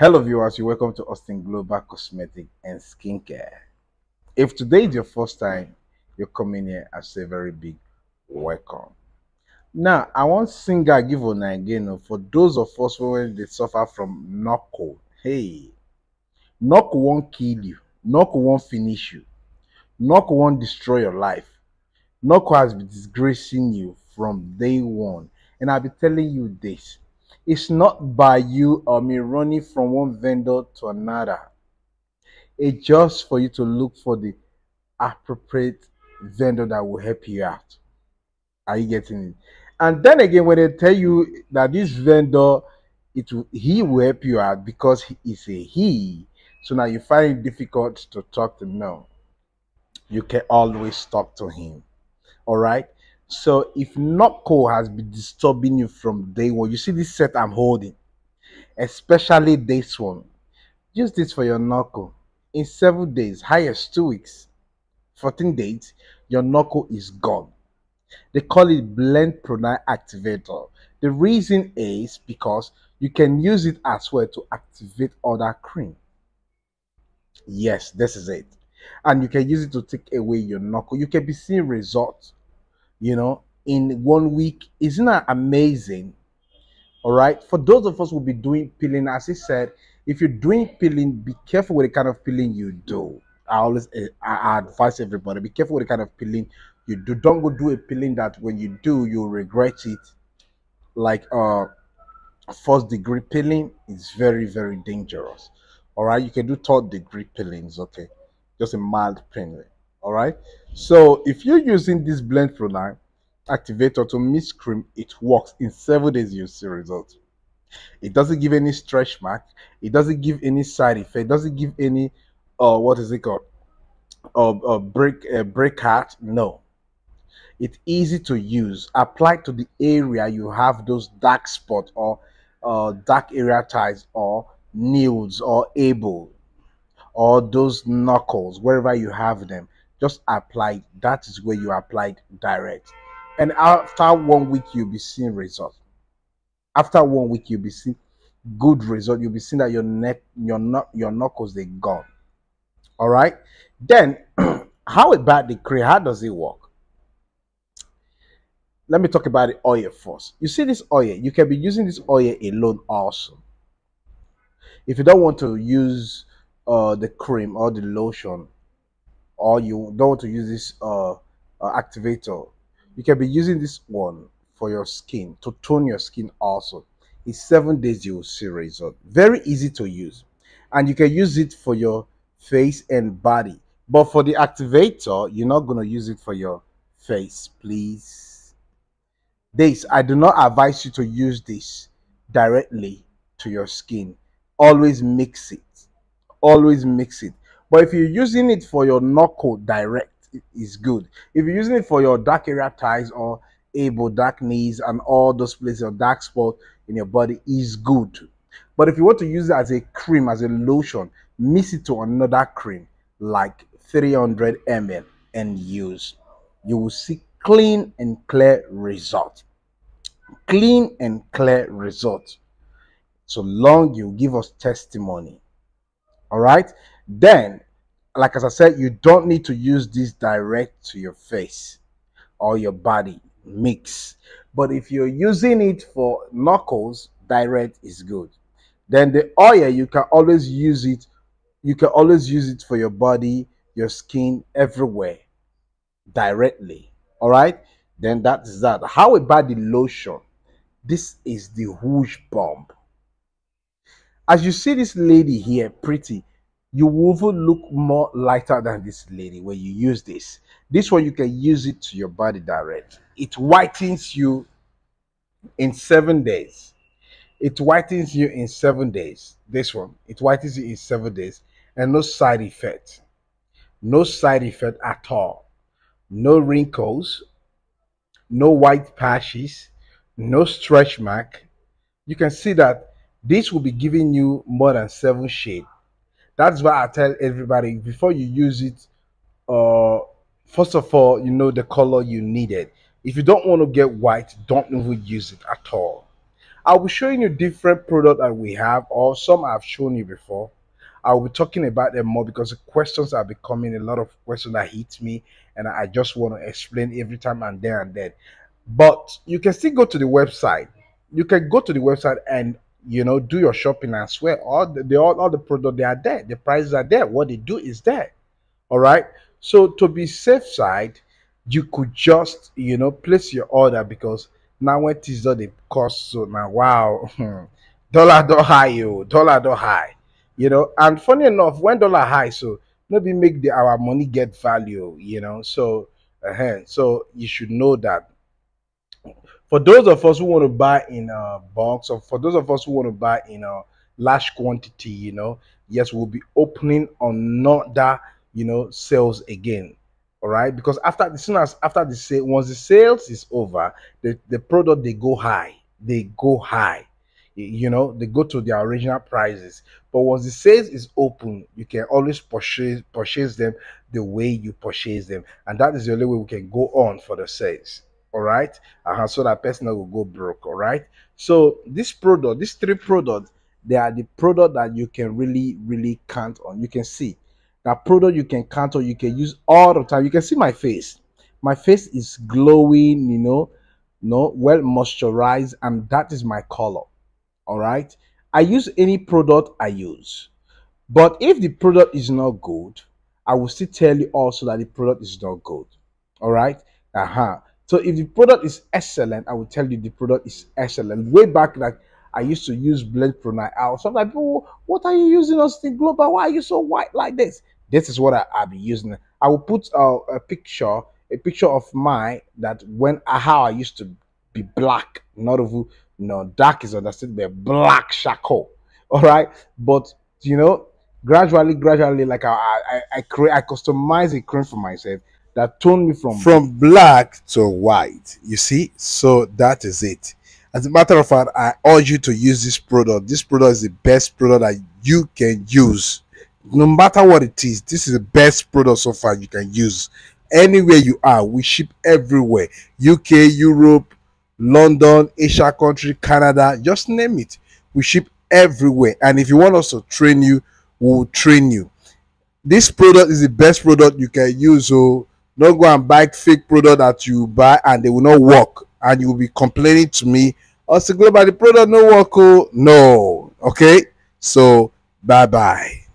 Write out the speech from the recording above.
Hello, viewers. You're welcome to Austin Global Cosmetic and Skincare. If today is your first time you're coming here, I say very big welcome. Now, I want singer give on again oh, for those of us who they suffer from knuckle. Hey, knuckle won't kill you, knuckle won't finish you, knuckle won't destroy your life. Knuckle has been disgracing you from day one, and I'll be telling you this it's not by you or me running from one vendor to another. It's just for you to look for the appropriate vendor that will help you out. Are you getting it? And then again, when they tell you that this vendor, it will, he will help you out because he is a he. So now you find it difficult to talk to no. You can always talk to him. All right. So if knuckle has been disturbing you from day one, you see this set I'm holding, especially this one. Use this for your knuckle. In seven days, highest two weeks, 14 days, your knuckle is gone. They call it blend pronine activator. The reason is because you can use it as well to activate other cream. Yes, this is it. And you can use it to take away your knuckle. You can be seeing results you know, in one week. Isn't that amazing? All right. For those of us who will be doing peeling, as he said, if you're doing peeling, be careful with the kind of peeling you do. I always eh, I advise everybody be careful with the kind of peeling you do. Don't go do a peeling that when you do you'll regret it. Like uh first degree peeling is very very dangerous. All right, you can do third degree peelings. Okay, just a mild peeling all right so if you're using this blend pronine activator to mist cream it works in several days you see results. It doesn't give any stretch mark. It doesn't give any side effect. It doesn't give any uh what is it called? Uh, uh break uh, break out. No. It's easy to use. Apply to the area you have those dark spot or uh, dark area ties or nudes or able or those knuckles wherever you have them just apply that is where you applied direct. And after one week you'll be seeing results after one week you'll be seeing good result. You'll be seeing that your neck your not your knuckles they gone. All right? Then how about the cream how does it work? Let me talk about the oil first. You see this oil? You can be using this oil alone also. If you don't want to use uh, the cream or the lotion or you don't want to use this uh, uh, activator, you can be using this one for your skin to tone your skin also. In seven days, you will see result. Very easy to use, and you can use it for your face and body. But for the activator, you're not going to use it for your face, please. This, I do not advise you to use this directly to your skin. Always mix it. Always mix it. But if you're using it for your knuckle direct, it is good. If you're using it for your dark area ties or able dark knees and all those places or dark spot in your body is good. But if you want to use it as a cream, as a lotion, mix it to another cream like 300 ml and use. You will see clean and clear result. Clean and clear result. So long you give us testimony. All right. Then, like as I said, you don't need to use this direct to your face or your body mix. But if you're using it for knuckles, direct is good. Then the oil, you can always use it. You can always use it for your body, your skin, everywhere directly. All right. Then that is that. How about the lotion? This is the Rouge Bomb. As you see this lady here, pretty, you will even look more lighter than this lady when you use this. This one, you can use it to your body direct. It whitens you in seven days. It whitens you in seven days. This one, it whitens you in seven days and no side effect. No side effect at all. No wrinkles, no white patches, no stretch mark. You can see that this will be giving you more than seven shades that's why I tell everybody before you use it, uh, first of all, you know the color you needed. If you don't want to get white, don't even use it at all. I'll be showing you different product that we have, or some I've shown you before. I'll be talking about them more because the questions are becoming a lot of questions that hit me, and I just want to explain every time and there and then. But you can still go to the website. You can go to the website and you know do your shopping as well all the, the all, all the product they are there. The prices are there. What they do is there. All right. So to be safe side, you could just you know place your order because now when things do they cost so now wow dollar do high you dollar do high you know and funny enough when dollar high so maybe make the our money get value you know so uh, so you should know that for those of us who want to buy in a box or for those of us who want to buy in a large quantity you know yes we'll be opening on another you know sales again. All right? Because after as soon as after the sale once the sales is over the the product they go high. They go high. You know they go to their original prices. But once the sales is open you can always purchase purchase them the way you purchase them. And that is the only way we can go on for the sales all right uh-huh, so that person will go broke all right so this product these three products they are the product that you can really really count on you can see that product you can count on, you can use all the time. You can see my face. My face is glowing, you know, know, well moisturized, and that is my color. All right. I use any product I use. But if the product is not good, I will still tell you also that the product is not good. All right. Uh-huh. So if the product is excellent, I will tell you the product is excellent. Way back like I used to use Blend Pro 9 out. Like, oh, what are you using Austin Global? Why are you so white like this? This is what I, will be using. I will put uh, a picture, a picture of mine that when how I used to be black, not of know, dark is understood by black charcoal. All right, but you know, gradually, gradually, like I, I, I create, I customize a cream for myself that toned me from from black to white. You see, so that is it. As a matter of fact, I urge you to use this product. This product is the best product that you can use. No matter what it is this is the best product so far you can use. Anywhere you are we ship everywhere. Uk europe london asia country canada just name it. We ship everywhere. And if you want us to train you we'll train you. This product is the best product you can use so don't go and buy fake product that you buy and they will not work. And you will be complaining to me oh global the product no work oh. No okay? So bye bye